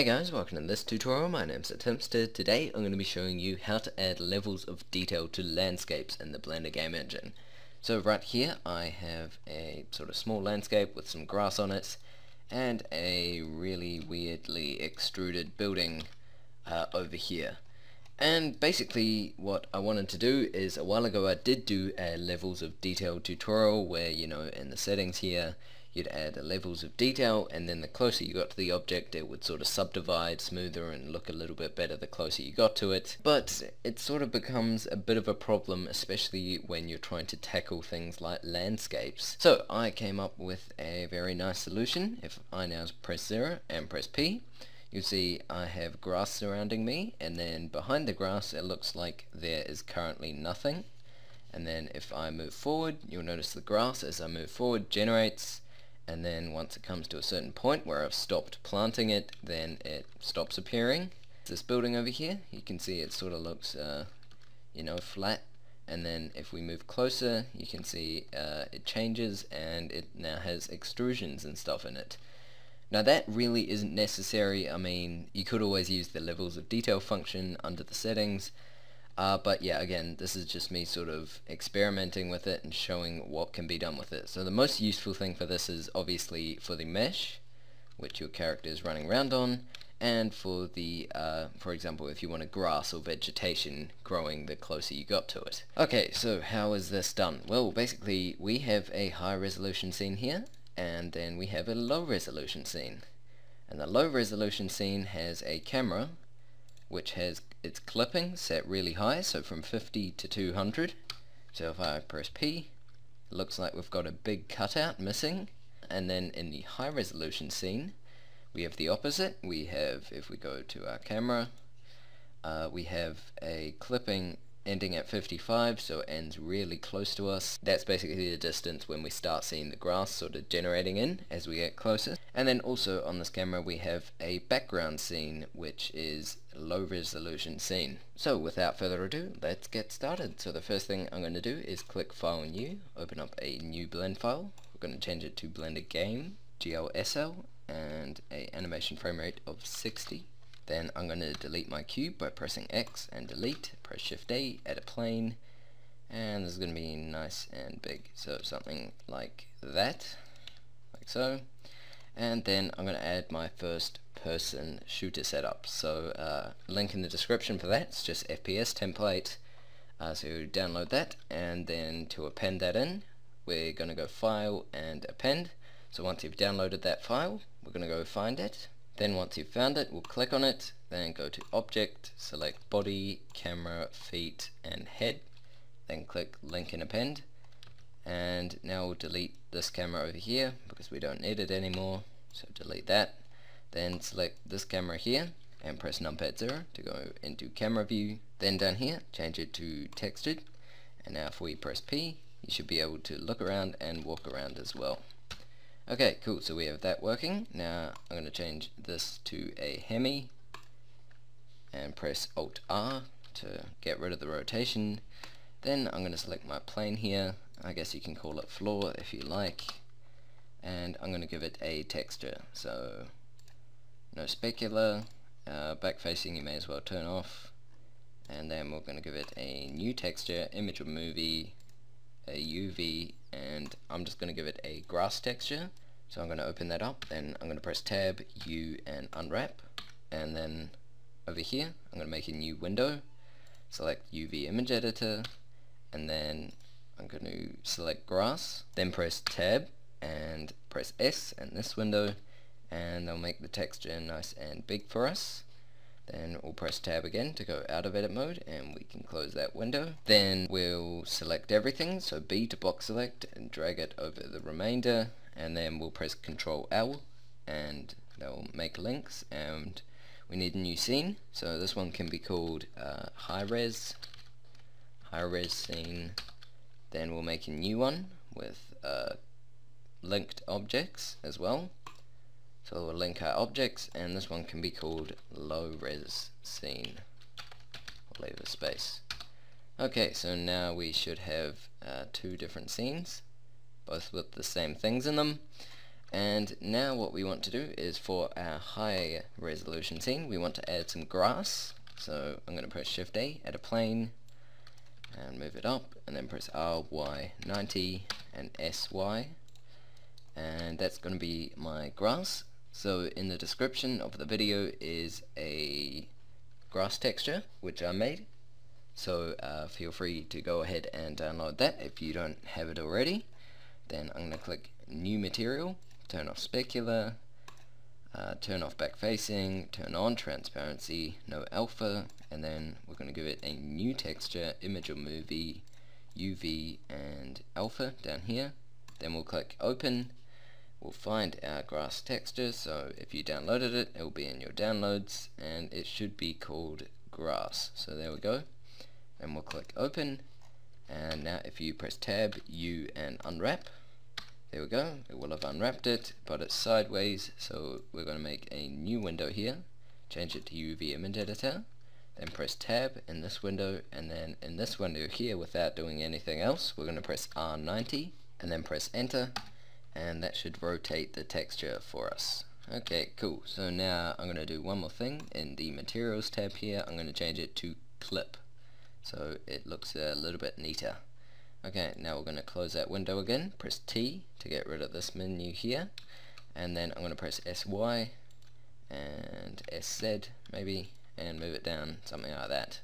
Hey guys, welcome to this tutorial. My name name's ThaTimster. Today I'm going to be showing you how to add levels of detail to landscapes in the Blender game engine. So right here I have a sort of small landscape with some grass on it and a really weirdly extruded building uh, over here. And basically what I wanted to do is a while ago I did do a levels of detail tutorial where you know in the settings here you'd add levels of detail and then the closer you got to the object it would sort of subdivide smoother and look a little bit better the closer you got to it. But it sort of becomes a bit of a problem especially when you're trying to tackle things like landscapes. So I came up with a very nice solution. If I now press 0 and press P you see I have grass surrounding me and then behind the grass it looks like there is currently nothing. And then if I move forward you'll notice the grass as I move forward generates and then once it comes to a certain point where I've stopped planting it then it stops appearing. This building over here you can see it sort of looks uh, you know flat and then if we move closer you can see uh, it changes and it now has extrusions and stuff in it. Now that really isn't necessary, I mean you could always use the levels of detail function under the settings uh, but yeah, again, this is just me sort of experimenting with it and showing what can be done with it. So the most useful thing for this is obviously for the mesh, which your character is running around on, and for the, uh, for example, if you want a grass or vegetation growing the closer you got to it. Okay, so how is this done? Well, basically, we have a high resolution scene here, and then we have a low resolution scene. And the low resolution scene has a camera, which has its clipping set really high, so from 50 to 200. So if I press P, it looks like we've got a big cutout missing. And then in the high resolution scene, we have the opposite. We have, if we go to our camera, uh, we have a clipping ending at 55 so it ends really close to us. That's basically the distance when we start seeing the grass sort of generating in as we get closer. And then also on this camera we have a background scene which is low resolution scene. So without further ado let's get started. So the first thing I'm going to do is click File New, open up a new blend file. We're going to change it to Blender Game, GLSL and a animation frame rate of 60 then I'm going to delete my cube by pressing X and delete, press Shift A, add a plane, and this is going to be nice and big. So something like that, like so. And then I'm going to add my first person shooter setup. So uh, link in the description for that, it's just FPS template. Uh, so download that and then to append that in, we're going to go File and Append. So once you've downloaded that file, we're going to go find it then once you've found it, we'll click on it, then go to Object, select Body, Camera, Feet, and Head, then click Link and Append, and now we'll delete this camera over here because we don't need it anymore, so delete that. Then select this camera here, and press numpad 0 to go into camera view. Then down here, change it to textured, and now if we press P, you should be able to look around and walk around as well. Okay, cool, so we have that working. Now I'm going to change this to a hemi and press Alt R to get rid of the rotation. Then I'm going to select my plane here. I guess you can call it floor if you like. And I'm going to give it a texture. So no specular. Uh, back facing you may as well turn off. And then we're going to give it a new texture, image of movie, a UV, and I'm just going to give it a grass texture. So I'm going to open that up, then I'm going to press Tab, U, and Unwrap, and then over here, I'm going to make a new window, select UV Image Editor, and then I'm going to select Grass, then press Tab, and press S in this window, and I'll make the texture nice and big for us. Then we'll press tab again to go out of edit mode and we can close that window. Then we'll select everything, so B to box select and drag it over the remainder. And then we'll press Control L and they'll make links and we need a new scene. So this one can be called uh, high res high res scene. Then we'll make a new one with uh, linked objects as well so we'll link our objects and this one can be called low res scene will leave a space okay so now we should have uh, two different scenes both with the same things in them And now what we want to do is for our high resolution scene, we want to add some grass. So I'm going to press Shift A, add a plane, and move it up, and then press R, Y, 90, and S, Y. And that's going to be my grass. So in the description of the video is a grass texture, which I made. So uh, feel free to go ahead and download that if you don't have it already. Then I'm going to click New Material, turn off specular, uh, turn off back facing, turn on transparency, no alpha, and then we're going to give it a new texture, image or movie, UV and alpha down here. Then we'll click open, we'll find our grass texture, so if you downloaded it, it will be in your downloads, and it should be called grass. So there we go, and we'll click open, and now if you press tab, U and unwrap, there we go, it will have unwrapped it, but it's sideways, so we're going to make a new window here, change it to UV image editor, then press tab in this window, and then in this window here, without doing anything else, we're going to press R90, and then press enter, and that should rotate the texture for us. Okay, cool. So now I'm going to do one more thing. In the materials tab here, I'm going to change it to clip. So it looks a little bit neater. Okay, now we're going to close that window again, press T to get rid of this menu here, and then I'm going to press SY and SZ maybe, and move it down, something like that.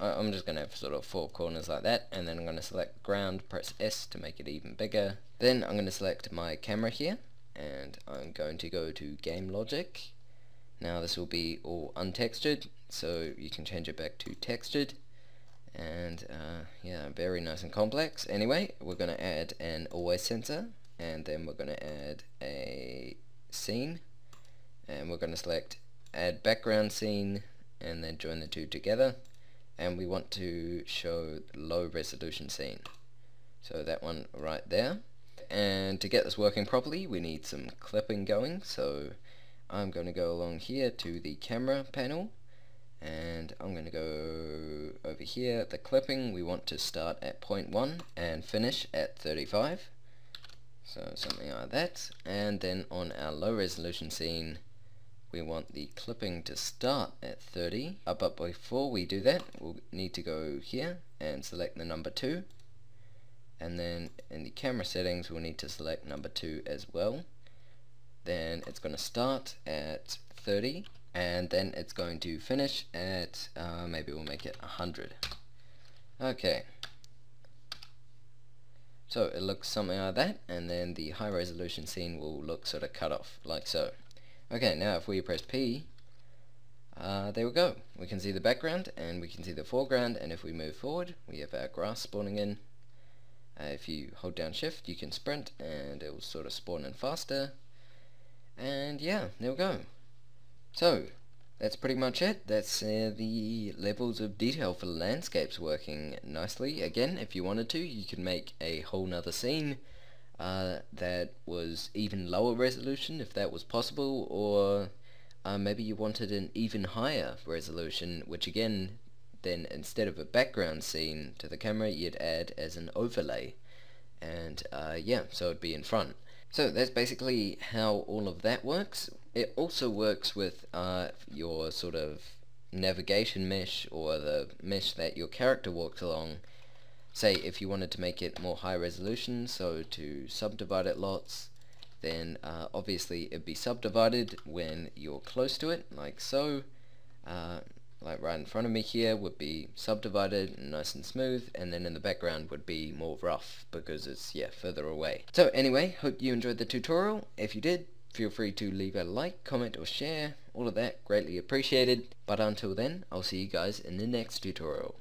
I'm just going to have sort of four corners like that and then I'm going to select ground, press S to make it even bigger. Then I'm going to select my camera here and I'm going to go to game logic. Now this will be all untextured so you can change it back to textured and uh, yeah very nice and complex. Anyway we're going to add an always sensor and then we're going to add a scene and we're going to select add background scene and then join the two together and we want to show low resolution scene. So that one right there. And to get this working properly we need some clipping going. So I'm going to go along here to the camera panel. And I'm going to go over here. The clipping we want to start at 0.1 and finish at 35 so something like that. And then on our low resolution scene we want the clipping to start at 30 uh, but before we do that we'll need to go here and select the number 2 and then in the camera settings we'll need to select number 2 as well. Then it's going to start at 30 and then it's going to finish at uh, maybe we'll make it 100 okay. So it looks something like that and then the high resolution scene will look sort of cut off like so Okay, now if we press P, uh, there we go. We can see the background and we can see the foreground and if we move forward we have our grass spawning in. Uh, if you hold down shift you can sprint and it will sort of spawn in faster. And yeah, there we go. So, that's pretty much it. That's uh, the levels of detail for landscapes working nicely. Again, if you wanted to, you could make a whole nother scene uh, that was even lower resolution if that was possible or uh, maybe you wanted an even higher resolution which again then instead of a background scene to the camera you'd add as an overlay. And uh, yeah so it'd be in front. So that's basically how all of that works. It also works with uh, your sort of navigation mesh or the mesh that your character walks along, say if you wanted to make it more high resolution, so to subdivide it lots, then uh, obviously it'd be subdivided when you're close to it, like so. Uh, like right in front of me here would be subdivided and nice and smooth and then in the background would be more rough because it's yeah further away. So anyway hope you enjoyed the tutorial if you did feel free to leave a like comment or share all of that greatly appreciated but until then I'll see you guys in the next tutorial.